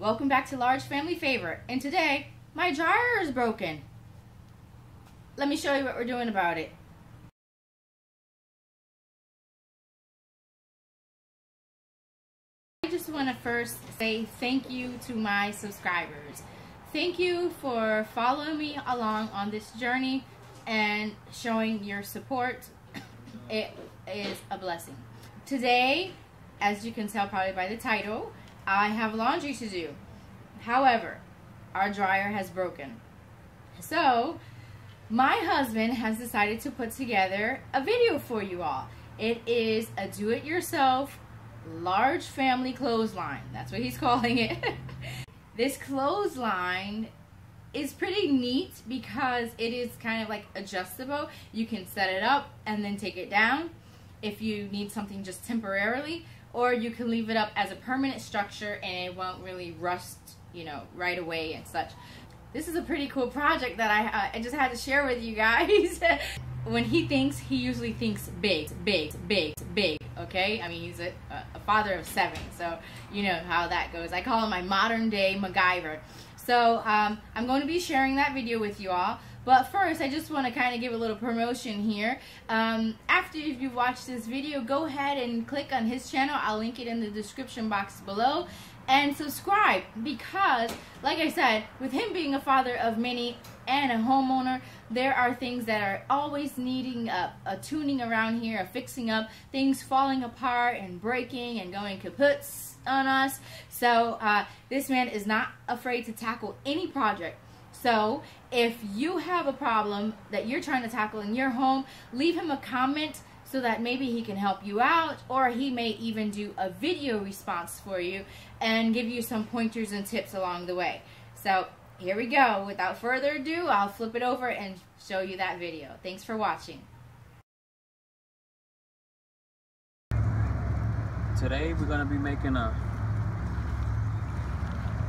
Welcome back to Large Family Favor. And today, my dryer is broken. Let me show you what we're doing about it. I just want to first say thank you to my subscribers. Thank you for following me along on this journey and showing your support. It is a blessing. Today, as you can tell probably by the title, I have laundry to do. However, our dryer has broken. So, my husband has decided to put together a video for you all. It is a do-it-yourself large family clothesline. That's what he's calling it. this clothesline is pretty neat because it is kind of like adjustable. You can set it up and then take it down if you need something just temporarily or you can leave it up as a permanent structure and it won't really rust, you know, right away and such. This is a pretty cool project that I, uh, I just had to share with you guys. when he thinks, he usually thinks big, big, big, big, okay? I mean, he's a, a father of seven, so you know how that goes. I call him my modern day MacGyver. So um, I'm going to be sharing that video with you all. But first, I just want to kind of give a little promotion here. Um, after you've watched this video, go ahead and click on his channel. I'll link it in the description box below. And subscribe because, like I said, with him being a father of many and a homeowner, there are things that are always needing a, a tuning around here, a fixing up, things falling apart and breaking and going kaputs on us. So uh, this man is not afraid to tackle any project so if you have a problem that you're trying to tackle in your home, leave him a comment so that maybe he can help you out or he may even do a video response for you and give you some pointers and tips along the way. So here we go. Without further ado, I'll flip it over and show you that video. Thanks for watching. Today we're going to be making a,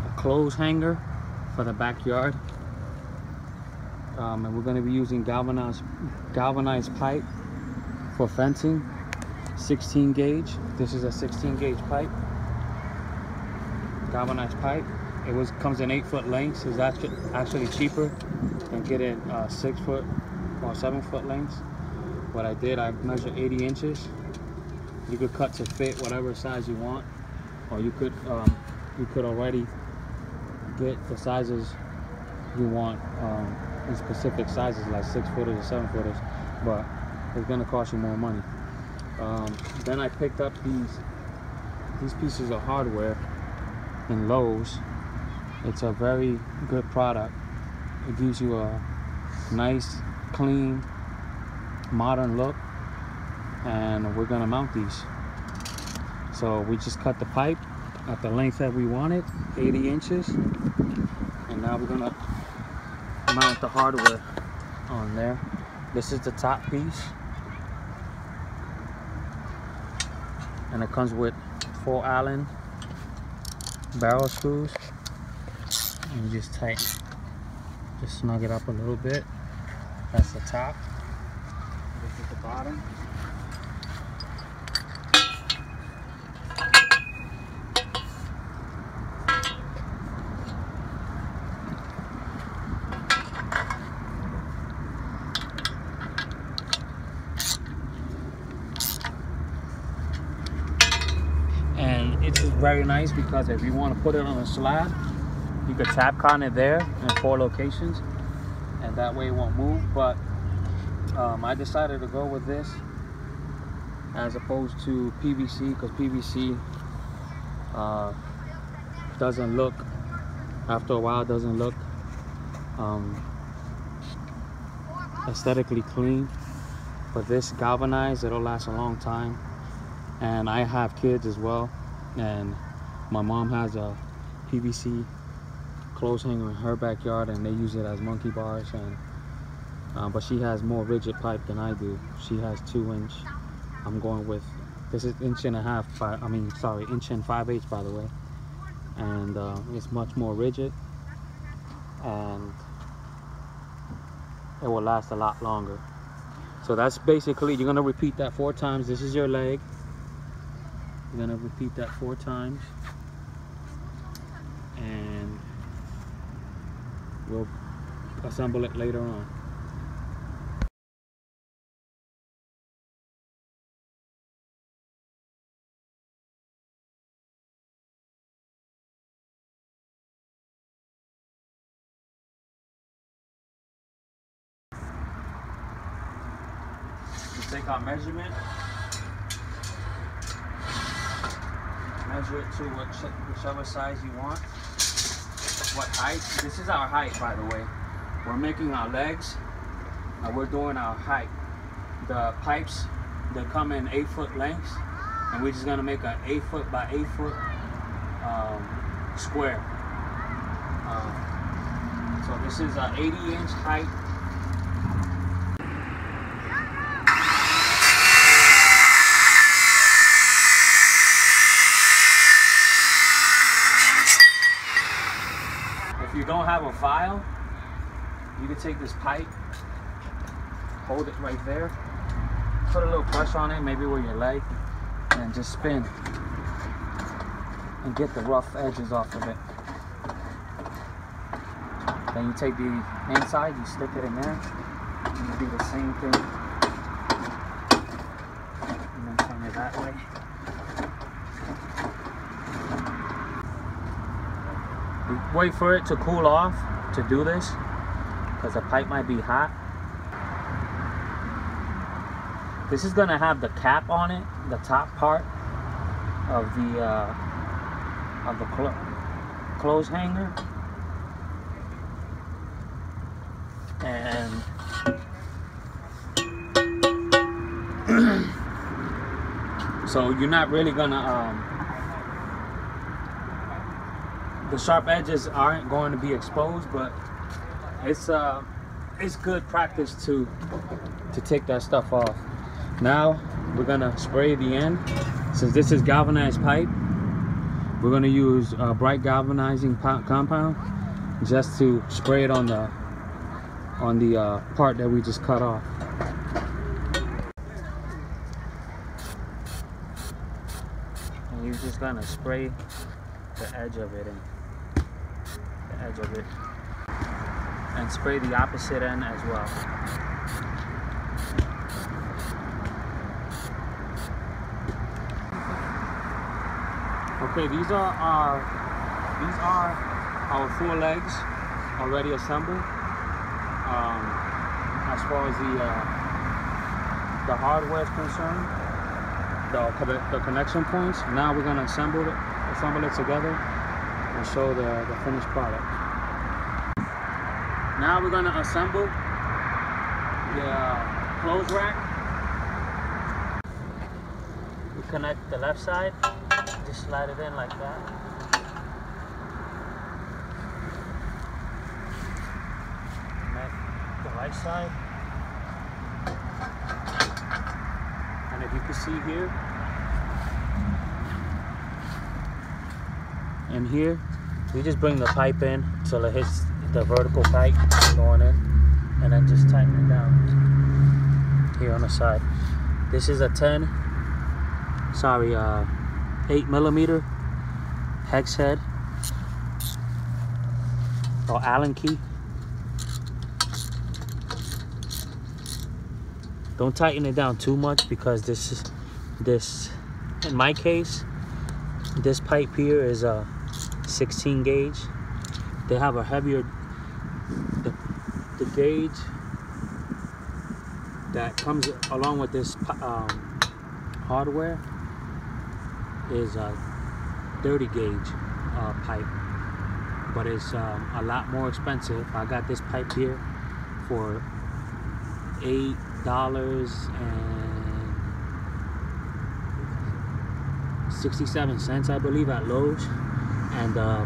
a clothes hanger for the backyard um, and we're going to be using galvanized galvanized pipe for fencing. 16 gauge. This is a 16 gauge pipe. Galvanized pipe. It was comes in eight foot lengths. Is actually actually cheaper than getting uh, six foot or seven foot lengths. What I did I measured 80 inches. You could cut to fit whatever size you want or you could um, you could already get the sizes you want um, in specific sizes like six footers or seven footers but it's gonna cost you more money. Um, then I picked up these these pieces of hardware in Lowe's. It's a very good product. It gives you a nice clean modern look and we're gonna mount these. So we just cut the pipe at the length that we wanted 80 inches and now we're gonna mount the hardware on there. This is the top piece. And it comes with four Allen barrel screws. And just tighten, just snug it up a little bit. That's the top. This is the bottom. it's very nice because if you want to put it on a slab you could Tapcon it there in four locations and that way it won't move but um, I decided to go with this as opposed to PVC because PVC uh, doesn't look after a while doesn't look um, aesthetically clean but this galvanized it'll last a long time and I have kids as well and my mom has a PVC clothes hanger in her backyard and they use it as monkey bars and uh, but she has more rigid pipe than I do. She has two inch. I'm going with this is inch and a half by, I mean sorry inch and five eighths by the way. And uh, it's much more rigid and it will last a lot longer. So that's basically you're gonna repeat that four times. This is your leg you're gonna repeat that four times. and we'll assemble it later on. Measure it to whichever size you want. What height? This is our height, by the way. We're making our legs, and we're doing our height. The pipes, they come in eight foot lengths, and we're just gonna make an eight foot by eight foot um, square. Uh, so this is an 80 inch height don't have a file, you can take this pipe, hold it right there, put a little pressure on it, maybe with your leg, and just spin and get the rough edges off of it. Then you take the inside, you stick it in there, and you do the same thing. And then turn it that way. Wait for it to cool off to do this because the pipe might be hot. This is gonna have the cap on it, the top part of the uh, of the clo clothes hanger, and so you're not really gonna um, the sharp edges aren't going to be exposed, but it's uh, it's good practice to to take that stuff off. Now we're gonna spray the end. Since this is galvanized pipe, we're gonna use uh, bright galvanizing compound just to spray it on the on the uh, part that we just cut off. And you're just gonna spray the edge of it in edge of it and spray the opposite end as well. Okay, these are our these are our four legs already assembled. Um, as far as the uh, the hardware is concerned, the the connection points. Now we're gonna assemble it assemble it together and show the, the finished product. Now we're gonna assemble the uh, clothes rack. We connect the left side, just slide it in like that. Connect the right side. And if you can see here, here. We just bring the pipe in till it hits the vertical pipe going in and then just tighten it down here on the side. This is a 10 sorry uh 8 millimeter hex head. Or allen key. Don't tighten it down too much because this is this in my case this pipe here is a 16 gauge. They have a heavier, the, the gauge that comes along with this um, hardware is a 30 gauge uh, pipe. But it's um, a lot more expensive. I got this pipe here for eight dollars and 67 cents I believe at Lowe's and uh,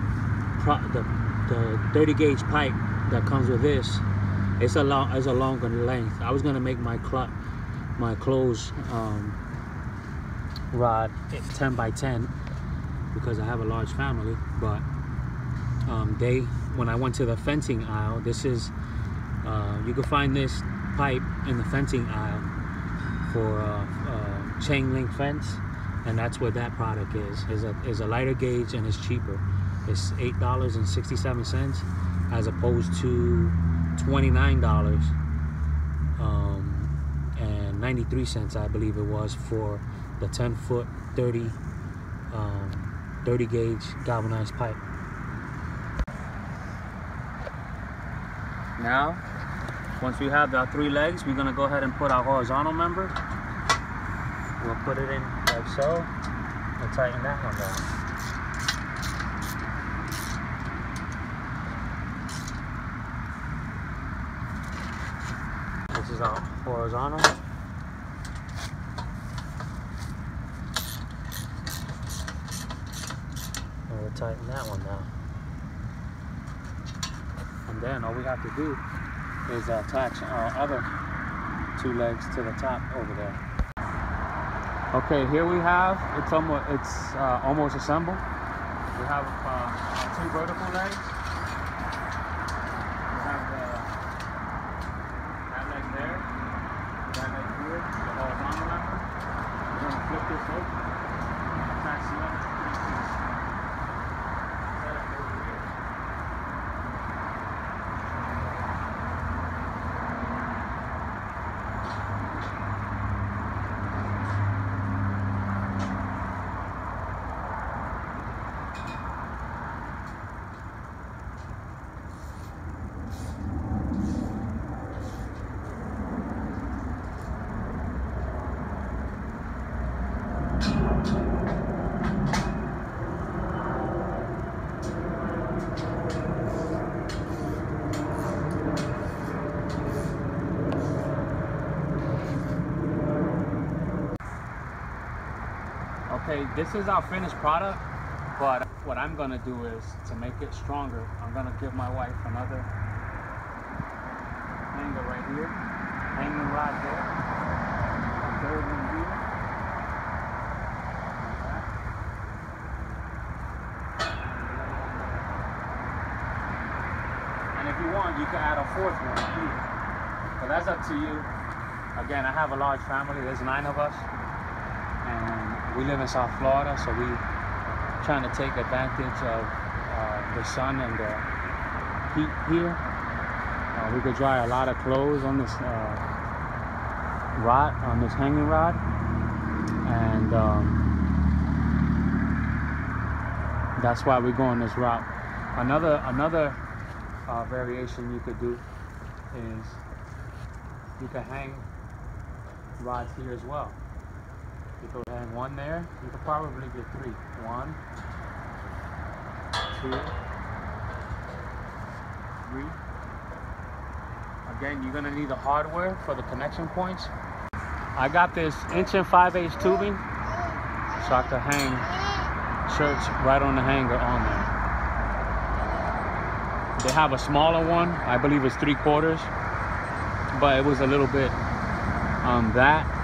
the the 30 gauge pipe that comes with this it's a long it's a longer length. I was gonna make my cl my clothes um, rod 10 by 10 because I have a large family but um, they when I went to the fencing aisle this is uh, you can find this pipe in the fencing aisle for uh, uh, chain link fence and that's what that product is. Is a, is a lighter gauge and it's cheaper. It's $8.67 as opposed to $29 um, and 93 cents I believe it was for the 10 foot 30 um, 30 gauge galvanized pipe. Now once we have our three legs we're gonna go ahead and put our horizontal member. We'll put it in so and tighten that one down This is our horizontal. And we'll tighten that one down. And then all we have to do is attach our other two legs to the top over there. Okay, here we have, it's almost, it's uh, almost assembled. We have uh, two vertical legs. We have the that leg there, that leg here, the horizontal member. We're gonna flip this over, attach the other three pieces. Set up over here. Okay, this is our finished product, but what I'm gonna do is to make it stronger, I'm gonna give my wife another hanger right here, hanging rod there, a third one here. And if you want, you can add a fourth one here. But that's up to you. Again, I have a large family, there's nine of us and we live in South Florida, so we trying to take advantage of uh, the sun and the heat here. Uh, we could dry a lot of clothes on this uh, rod, on this hanging rod, and um, that's why we're going this route. Another another uh, variation you could do is you can hang rods here as well. You could hang one there. You could probably get three. One, two, three. Again, you're gonna need the hardware for the connection points. I got this inch and five eighths tubing, so I could hang shirts right on the hanger on there. They have a smaller one. I believe it's three quarters, but it was a little bit um, that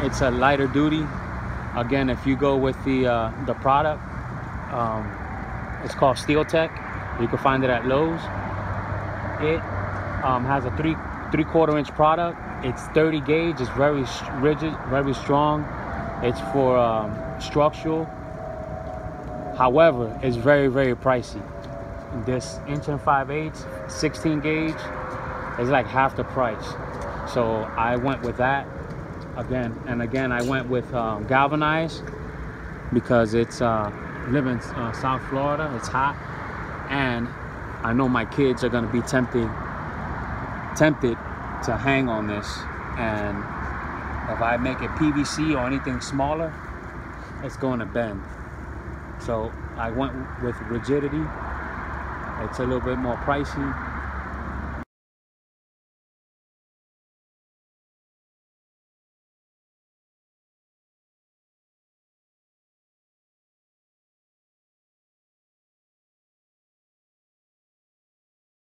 it's a lighter duty. Again if you go with the uh, the product um, it's called Steel Tech you can find it at Lowe's. It um, has a three three quarter inch product. It's 30 gauge. It's very rigid very strong. It's for um, structural. However it's very very pricey. This inch and 5 eighths 16 gauge is like half the price. So I went with that again and again I went with um, galvanized because it's uh, live in uh, South Florida it's hot and I know my kids are gonna be tempted tempted to hang on this and if I make it PVC or anything smaller it's going to bend. So I went with rigidity. It's a little bit more pricey